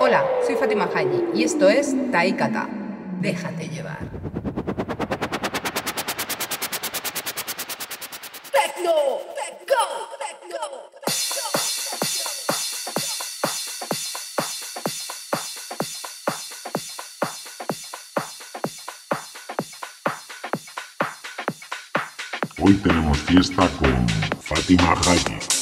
Hola, soy Fátima Haji y esto es Taikata. Déjate llevar. Techno, go, techno. Hoy tenemos fiesta con Fátima Haji.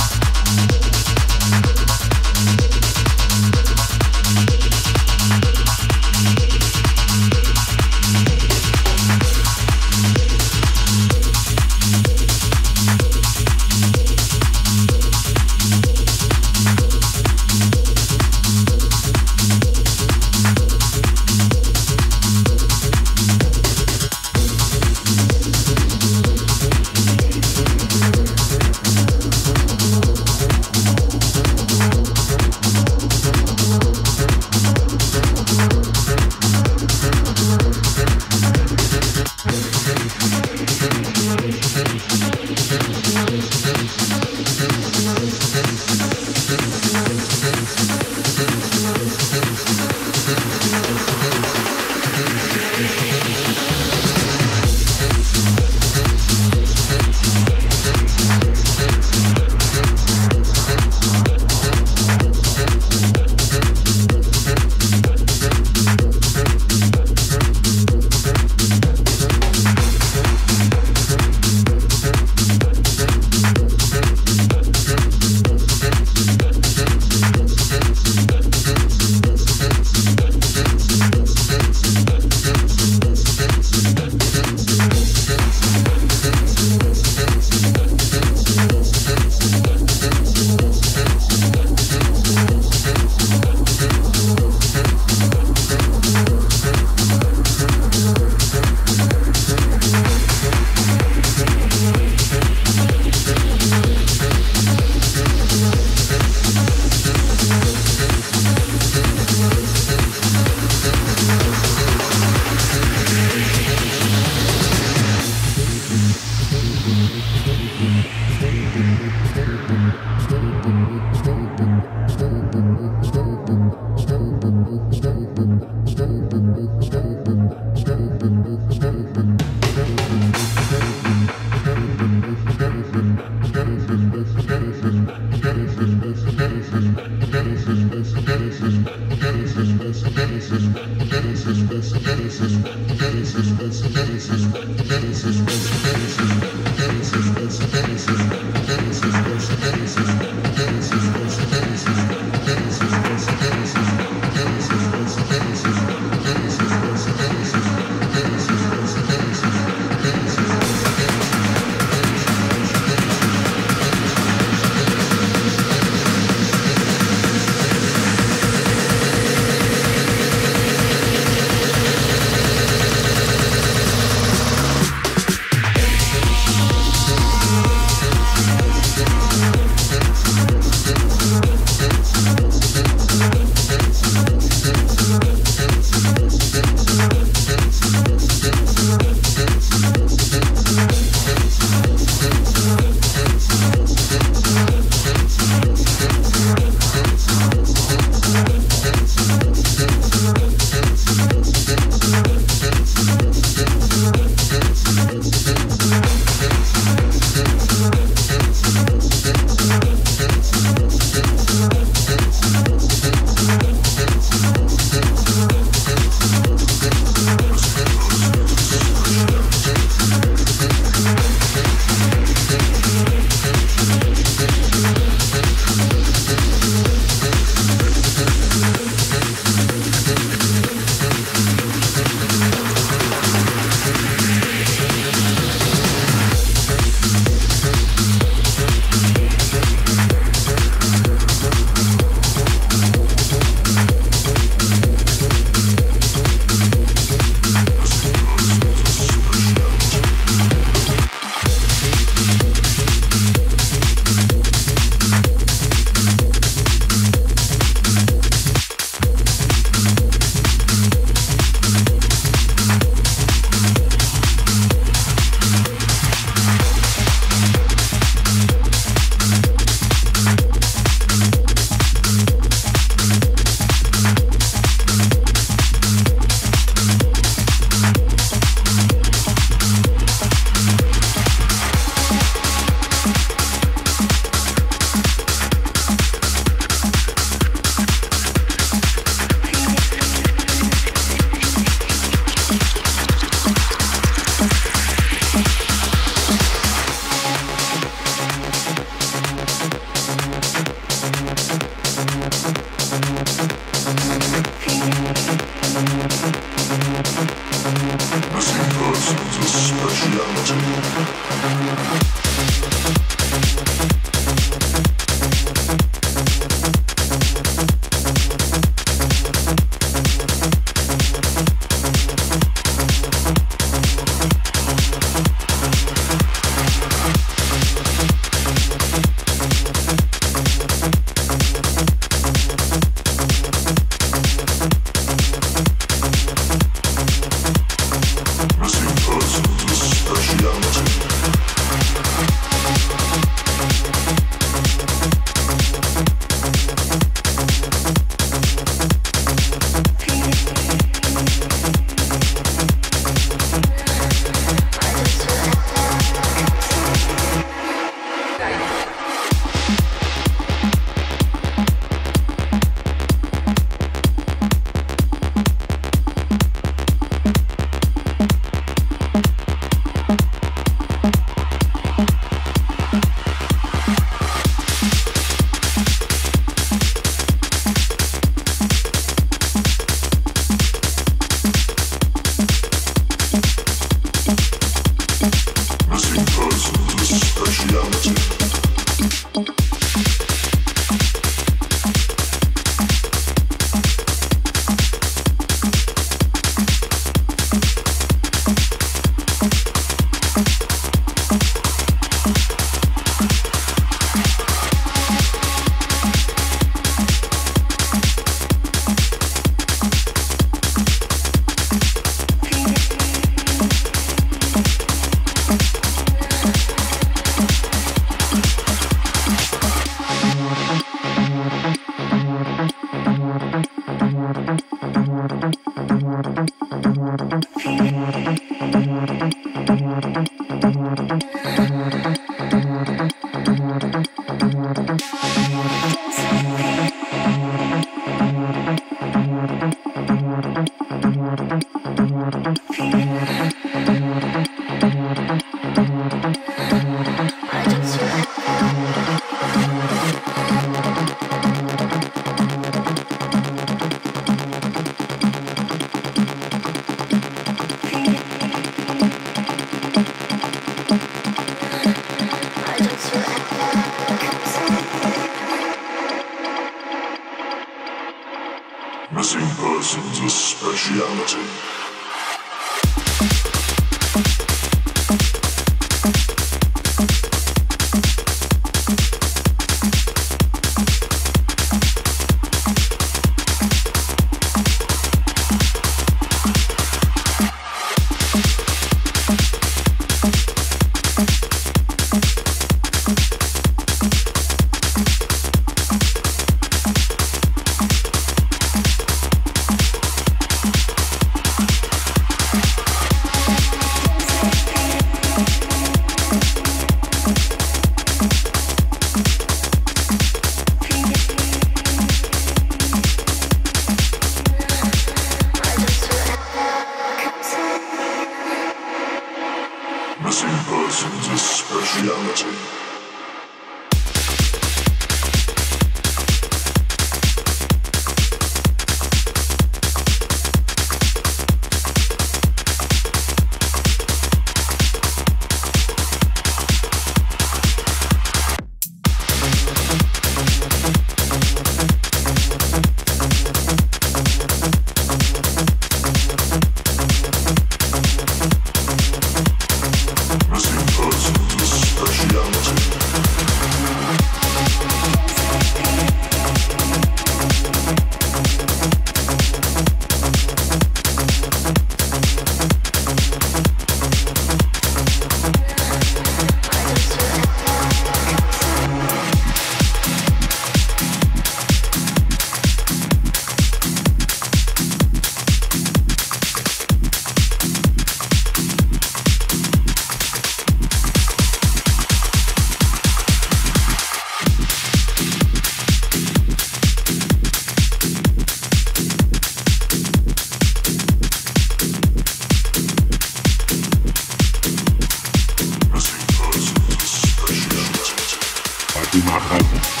do not happen.